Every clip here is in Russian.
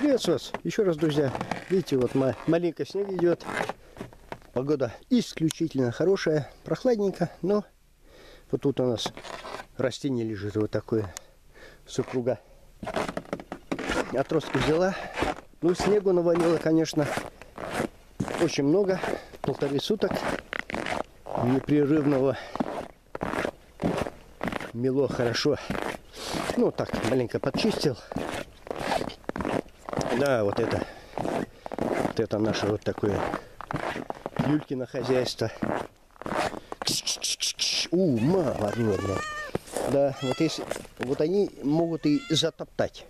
Приветствую вас еще раз, друзья. Видите, вот ма- маленько снег идет. Погода исключительно хорошая, прохладненько, но вот тут у нас растение лежит вот такое. Супруга отростку взяла. Ну, снегу навалило, конечно, очень много. Полторы суток непрерывного. Мело хорошо. Ну, так, маленько подчистил. Да, вот это. Вот это наше вот такое Юлькино хозяйство. У, мама родная. Да, вот если, вот они могут и затоптать.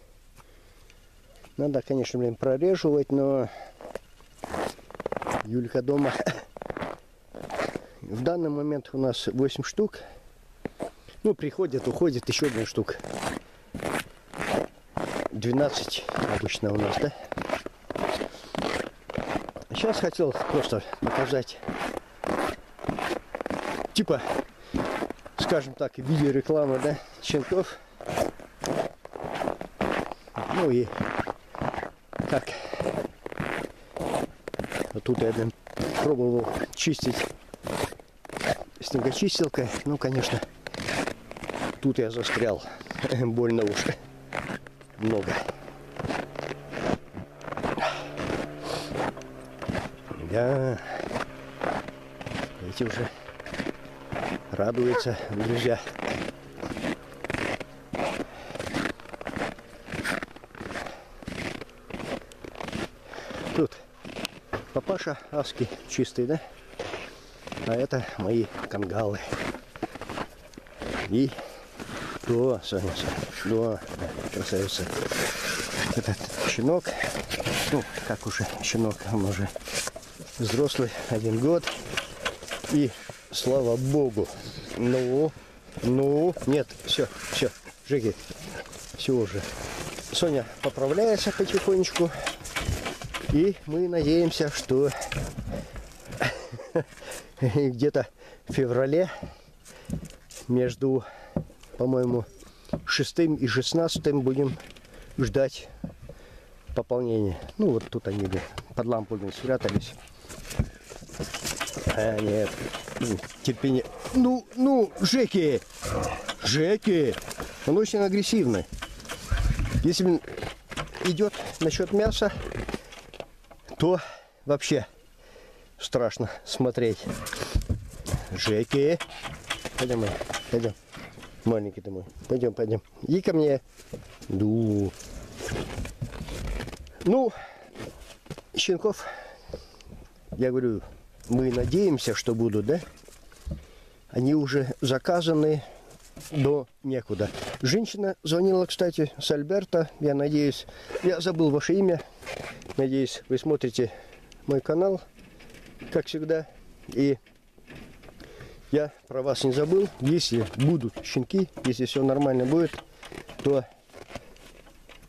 Надо, конечно, блин, прореживать, но Юлька дома. В данный момент у нас 8 штук. Ну, приходит, уходит еще один штук. 12 обычно у нас, да? Сейчас хотел просто показать, типа, скажем так, в виде рекламы, да, щенков. Ну и как вот тут я блин, пробовал чистить снегочистилкой. Ну, конечно, тут я застрял. Больно уж много. Да, эти уже радуются, друзья. Тут папаша аски чистый, да? А это мои кангалы. И да, Соня, да, красавица. Этот щенок, ну, как уже щенок, он уже взрослый, один год. И слава богу, ну, ну, нет, все, все, Жеги, все уже. Соня поправляется потихонечку. И мы надеемся, что где-то в феврале между, по-моему, шестым и шестнадцатым будем ждать пополнения. Ну вот тут они под лампами спрятались. А, нет. Терпение. Ну, ну, Жеки! Жеки! Он очень агрессивный. Если идет насчет мяса, то вообще страшно смотреть. Жеки. Пойдем, пойдем. Маленький ты мой. Пойдем, пойдем. И ко мне. Ду. Ну, щенков, я говорю, мы надеемся, что будут, да? Они уже заказаны до некуда. Женщина звонила, кстати, с Альберта. Я надеюсь, я забыл ваше имя. Надеюсь, вы смотрите мой канал, как всегда. И я про вас не забыл. Если будут щенки, если все нормально будет, то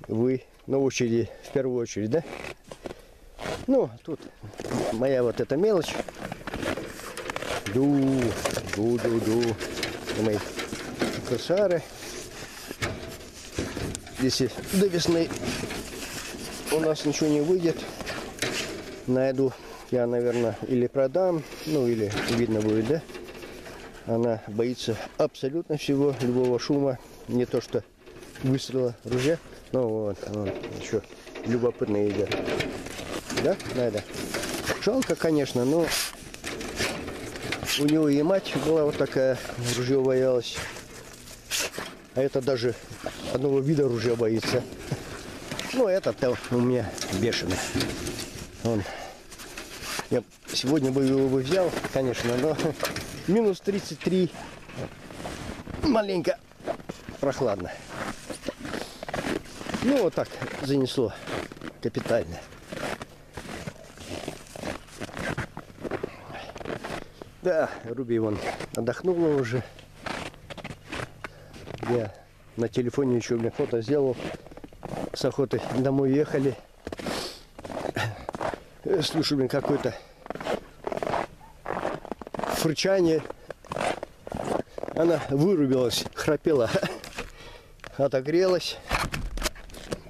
вы на очереди, в первую очередь, да? Ну, тут моя вот эта мелочь. Ду, ду, ду, ду. Мои кошары. Если до весны у нас ничего не выйдет, найду я, наверное, или продам, ну или видно будет, да? Она боится абсолютно всего, любого шума, не то что выстрела ружья. Ну вот, вот еще любопытно идет. Да, Найда? Жалко, конечно, но у него и мать была вот такая, ружье боялась. А это даже одного вида ружья боится. Ну, этот-то у меня бешеный. Он. Я сегодня бы его бы взял, конечно, но минус 33. Маленько прохладно. Ну, вот так занесло капитально. Да, Руби вон отдохнула уже. Я на телефоне еще мне фото сделал. С охоты домой ехали. Слушай, блин, какое-то фырчание. Она вырубилась, храпела, отогрелась.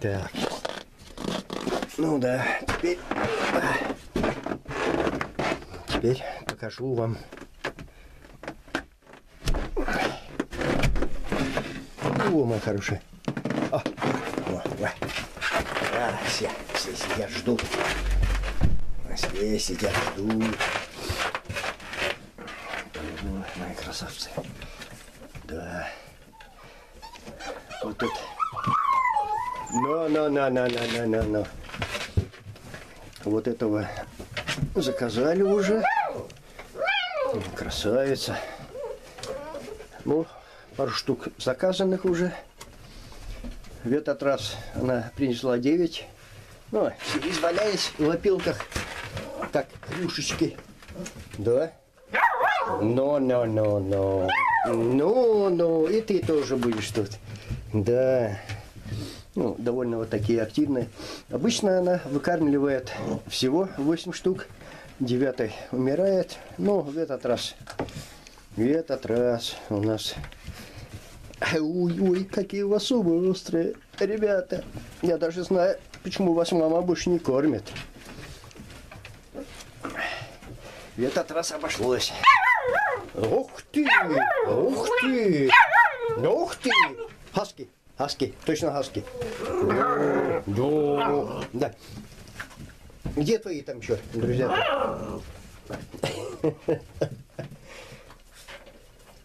Так. Ну да, теперь... Теперь покажу вам. О, моя хорошая. О, о, о. А, все, все сидят, ждут. Все сидят, ждут. Мои красавцы. Да. Вот тут. Но, но, но, но, но, но, но, но. Вот этого заказали уже. Красавица. Ну, пару штук заказанных уже. В этот раз она принесла 9. Ну, изваляясь в опилках, как крюшечки. Да? Но, но, но, но. Ну, ну, и ты тоже будешь тут. Да. Ну, довольно вот такие активные. Обычно она выкармливает всего 8 штук. Девятый умирает. Но в этот раз, в этот раз у нас... Ой, ой, какие у вас зубы острые, ребята. Я даже знаю, почему вас мама больше не кормит. В этот раз обошлось. Ух ты! Ух ты! Ух ты! Хаски, хаски, точно хаски. Да. Где твои там еще, друзья?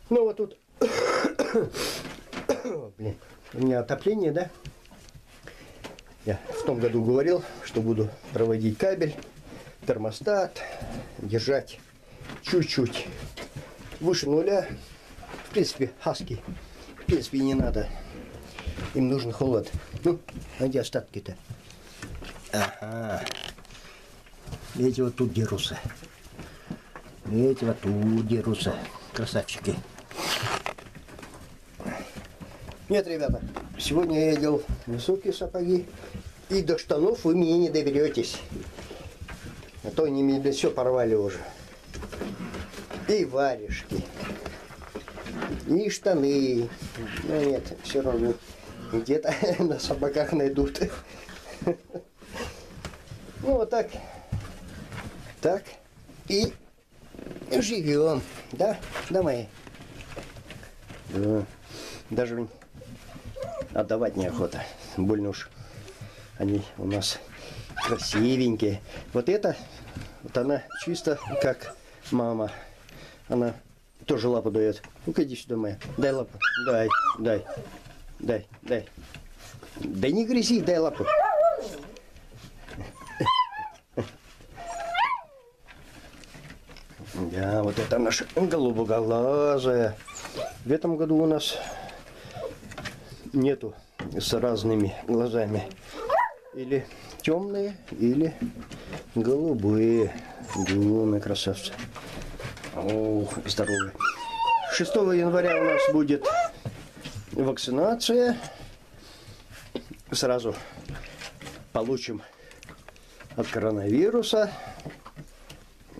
Ну вот тут, блин, у меня отопление, да? Я в том году говорил, что буду проводить кабель, термостат, держать чуть-чуть выше нуля. В принципе, хаски, в принципе, не надо. Им нужен холод. Ну, а где остатки-то? Ага. Эти вот тут дерутся. Эти вот тут дерутся. Красавчики. Нет, ребята, сегодня я одел высокие сапоги. И до штанов вы мне не доберетесь. А то они мне все порвали уже. И варежки. И штаны. Ну нет, все равно где-то на собаках найдут. Ну вот так. Так. И живем. Да? Да, мои? Да. Даже отдавать неохота. Больно уж они у нас красивенькие. Вот это, вот она чисто как мама. Она тоже лапу дает. Ну-ка иди сюда, моя. Дай лапу. Дай, дай, дай, дай. Да не грязи, дай лапу. Да, вот это наша голубоглазая. В этом году у нас нету с разными глазами. Или темные, или голубые. Думные красавцы. Ох, здоровые. 6 января у нас будет вакцинация. Сразу получим от коронавируса.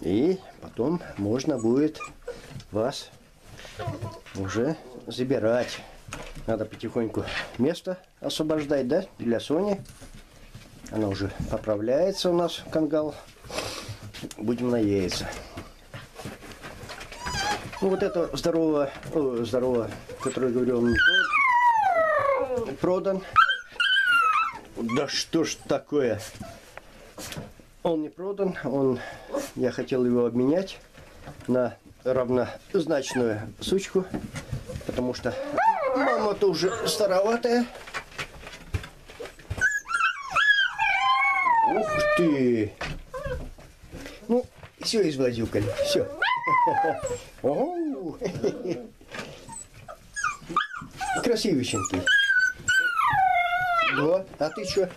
И потом можно будет вас уже забирать. Надо потихоньку место освобождать, да, для Сони. Она уже поправляется у нас, кангал. Будем надеяться. Ну вот это здорово, о, здорово, который говорил, продан. Да что ж такое? Он не продан, он, я хотел его обменять на равнозначную сучку, потому что мама-то уже староватая. Ух ты! Ну, все извозюкали, все. Красивый Вот, а ты что?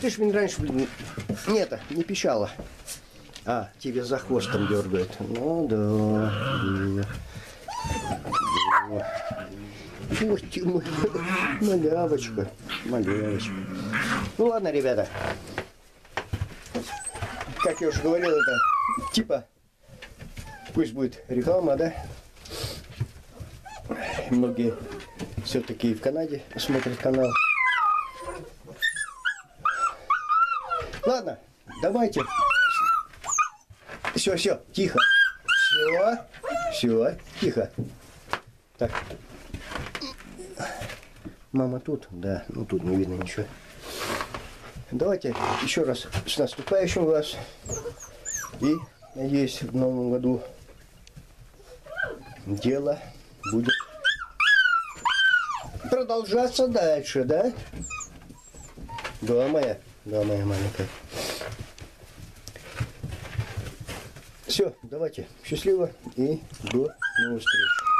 Ты ж мне раньше, блин, нет, не пищала. А, тебе за хвостом дергает. Ну да. Ух ты, малявочка, малявочка. Ну ладно, ребята. Как я уже говорил, это типа, пусть будет реклама, да? Многие все-таки в Канаде смотрят канал. Ладно, давайте. Все, все, тихо. Все, все, тихо. Так. Мама тут? Да, ну тут не видно ничего. Давайте еще раз с наступающим вас. И, надеюсь, в новом году дело будет продолжаться дальше, да? Да, моя, да, моя маленькая. Все, давайте, счастливо и до новых встреч.